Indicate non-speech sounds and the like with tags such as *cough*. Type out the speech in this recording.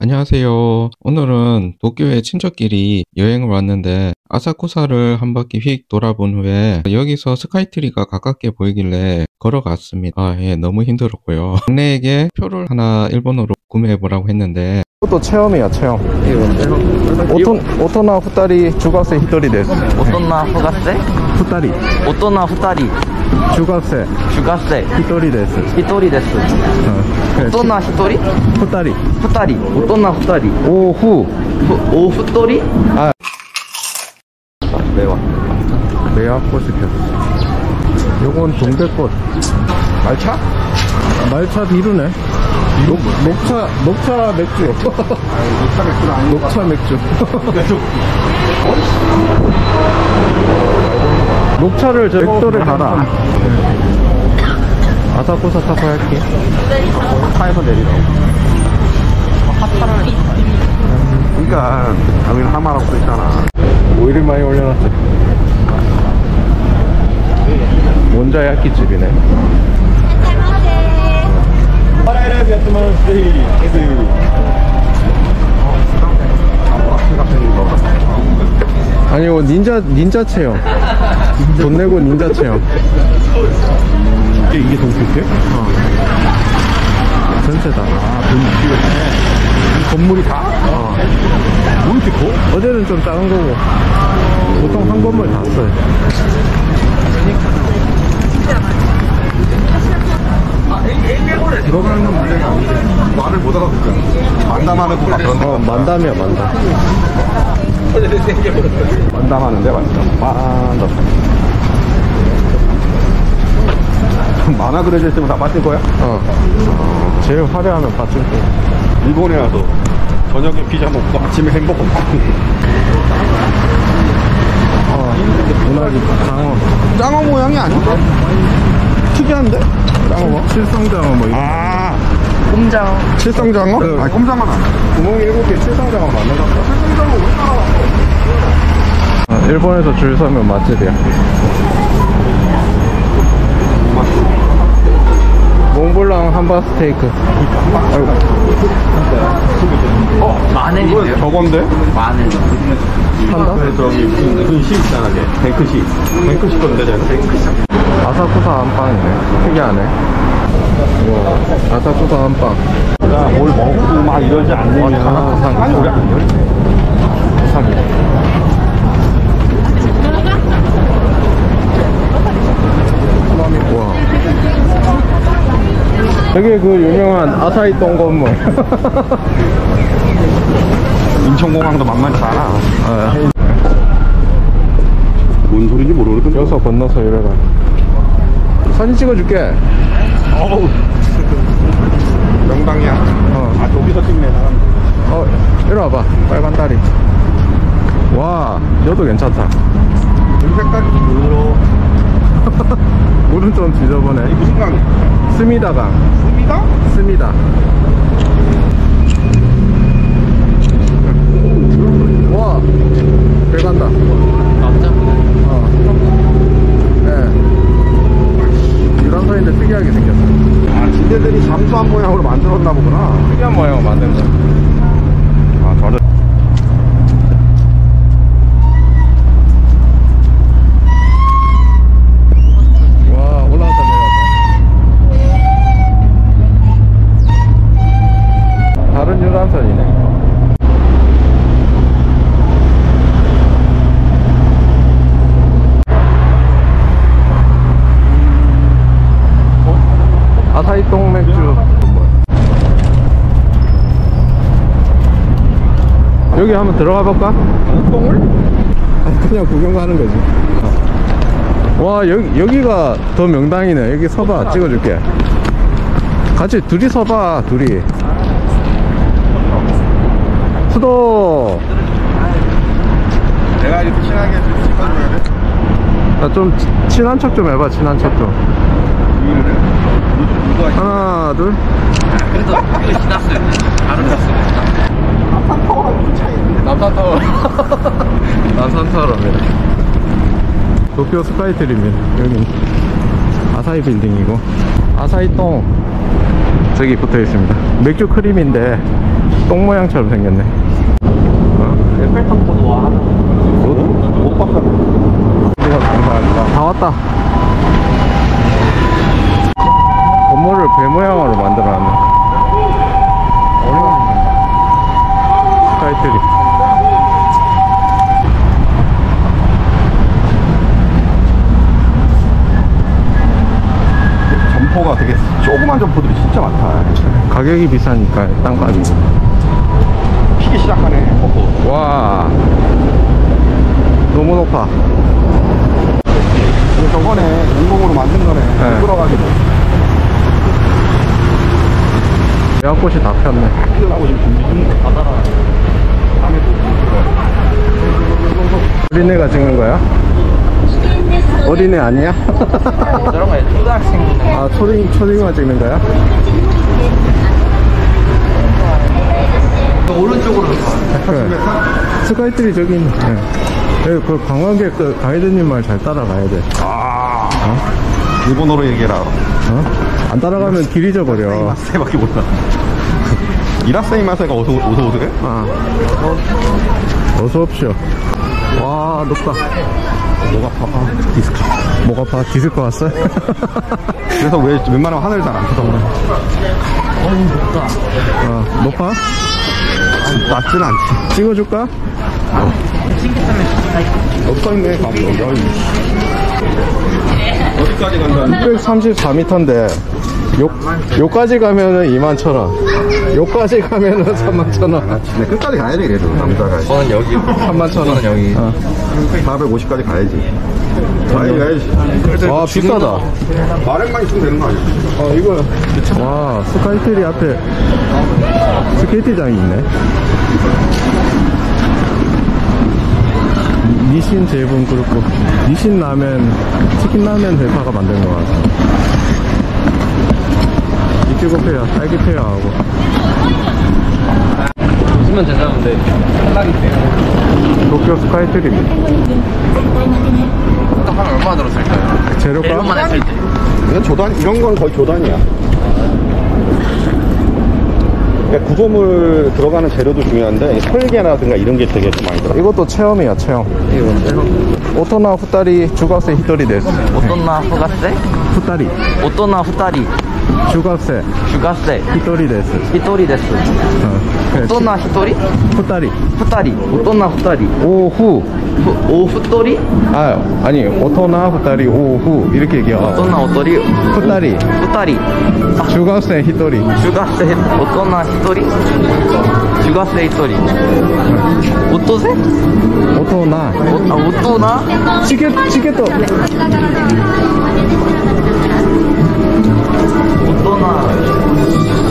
안녕하세요. 오늘은 도쿄에 친척끼리 여행을 왔는데 아사쿠사를 한 바퀴 휙 돌아본 후에 여기서 스카이트리가 가깝게 보이길래 걸어갔습니다. 아, 예, 너무 힘들었고요. 동네에게 표를 하나 일본어로 구매해보라고 했는데 이것도 체험이야 체험. 오톤 오토나 후다리 주가세 히토리 데스. 오토나 후가세? 후다리. 오토나 후다리. 중학생 中学生 히토리 데스 1人です 어. 大人1人 후다리 2人大人2人 오후 お二人 매화 매화꽃이 폈어 요건 동백꽃 말차? 말차 비루네 녹, 녹차 녹차 맥주 녹차 *laughs* 맥주 아니고 녹차 맥주 *laughs* 녹차를 저 백도를 가라. 아사쿠사 타고 할게. 차에서 내리라고. 그러니까 당연히 하마라고 써있잖아. 오일을 많이 올려놨어. 원자 야끼 집이네 아니 이거 닌자 닌자 체험. 돈 내고 닌자 체험. 이게, 이게 동태세? 전체다. 건물이 다? 어. 뭐 이렇게 커? 어제는 좀 작은 거고. 보통 한 건물 다 써요. 들어가는 건 문제가 아닌데 말을 못 알아듣잖아. 만담하는 것 같은 어 만담이야 만담 만담하는데 만담. 만담 만화 그려져 있으면 다 빠질 거야? 어. 제일 화려하면 받줄 거 일본에 와서 저녁에 피자 먹고 아침에 햄버거 먹고. 어 문화기 장어. 짱어 모양이 아닌가? 특이한데? 짱어? 뭐? 칠성장어 뭐 이런 아. 꼼장 칠성장어? 그- 아니 꼼장어는 아니야. 구멍이 일곱 개 칠성장어 맞는 것 같다 아, 일본에서 줄 서면 맛집이야. 몽블랑 함바 스테이크. 아이고. 마늘인데요? 저건데? 마늘. 판다? 저기 무슨 무슨 시 있잖아 걔. 뱅크시. 뱅크시 건데 쟤 아사쿠사 안빵이네. 특이하네. 우와 아사쿠사 안빵. 뭘 먹고 막 이러지 않으면 아, 상- 아니 우리 안 열지 사기 우와. 여기 그 유명한 아사히 똥 건물. *laughs* 인천공항도 만만치 않아. 아, 뭔 소리인지 모르거든 여기서 건너서 이래가 사진 찍어줄게. 어우. 명당이야. 어. 아 저기서 찍네 사람 어 이리 와봐. 와 여도 괜찮다 물 색깔이 좀 물어 물은 좀 지저분해 이 무슨 강이야? 스미다강 습니다? 스미다 와 배간다 맞죠? 어. 네. 유람선인데 특이하게 생겼어 아 지네들이 잠수한 모양으로 만들었나 보구나 특이한 모양을 만든 거야 아 저를 와 올라왔다 내려왔다 다른 유람선이네 아사히 똥 맥주 여기 한번 들어가 볼까? 똥을? 아니 그냥 구경 가는 거지. 와 여기, 여기가 더 명당이네. 여기 서봐 찍어줄게. 같이 둘이 서봐 둘이. 수도. 내가 이렇게 친하게 좀 찍어줘야 돼? 나좀 친한 척 좀 해봐 친한 척좀. 하나 둘. 그래도 이거 지났어요. 다른 갔어요 남산타워 남산타워랍니다 *laughs* 도쿄 스카이트리입니다 여기 아사히 빌딩이고 아사히 똥 저기 붙어 있습니다 맥주 크림인데 똥 모양처럼 생겼네. 에펠탑보도 와. 못 봤다. 감사합니다. 다 왔다. 건물을 배 모양으로 만들어놨네. 스카이트리. 점포가 되게 조그만 점포들이 진짜 많다. 가격이 비싸니까 땅값이. 피기 시작하네. 어 와. 너무 높아. 저거네. 인공으로 만든 거네. 네. 끌어가지고. 에어꽃이 다 폈네. 뛰어나고 지금 준비 중인 거 받아라. 어린애가 찍는 거야? 어린애 아니야? *laughs* 저런 거에 초등학생 아, 초딩, 초딩만 찍는 거야? 오른쪽으로 네. 스카이트리 저기 있네. 네. 여기 그 관광객 그 가이드님 말 잘 따라가야 돼. 아. 일본어로 얘기해라. 어? 안 따라가면 길 잊어버려. ませ밖에 몰라. *laughs* 이라세이마세가 어서, 어서 오세요? 아. 어서 옵시오. 와, 높다. 목 아파. 디스크. 목 아파. 디스크 왔어? 그래서 왜 웬만하면 하늘 잘안 쳐다보네. 어, 높아? 낮지는 않지. 찍어줄까? 없어 있네, 감이. 어디까지 간다? 634m인데, 요, 요까지 가면은 2만 천 원. 요까지 가면은 *laughs* 3만 천 원. 근데 끝까지 가야 돼, 그래도, 남자가. 저는 여기 3만 천 원. 여기 어. 450까지 가야지. 가야지, 가야지. 와, 비싸다. 마력만 있으면 되는 거 아니야? 어, 이거. 와, 스카이트리 앞에 스케이트장이 있네. 니신 제분 그룹 니신 라면, 치킨 라면 회사가 만든 것 같아. いちごフェア, 딸기 fair하고. 웃으면 된다는데 탈락이 돼요. 도쿄 스카이트리입니다. 한 얼마 들었을까요? 재료가? 내려만 했을 때. 이건 조단, 이런 건 거의 조단이야. 그러니까 구조물 들어가는 재료도 중요한데, 설계라든가 이런 게 되게 좀 많이 들어. 이것도 체험이야, 체험. 오토나 후다리 주각세 히토리 데스. 오또나 후가세? 후다리. 오또나 후다리 주각세 주가세 히토리 데스. 히토리 데스 어, 그래. 오또나 히토리? 후다리. 후다리 오또나 후다리 오후. 후, 오 후토리? 아, 아니, 오토나 후다리 오후. 이렇게 얘기해. 오또나 오토리 후다리. 후다리 주각세 히토리. 주가세 오또나 히토리 주가세 히토리 오또세? 오토나. 오, 아 오또나? 치켓, 치켓도. 我坐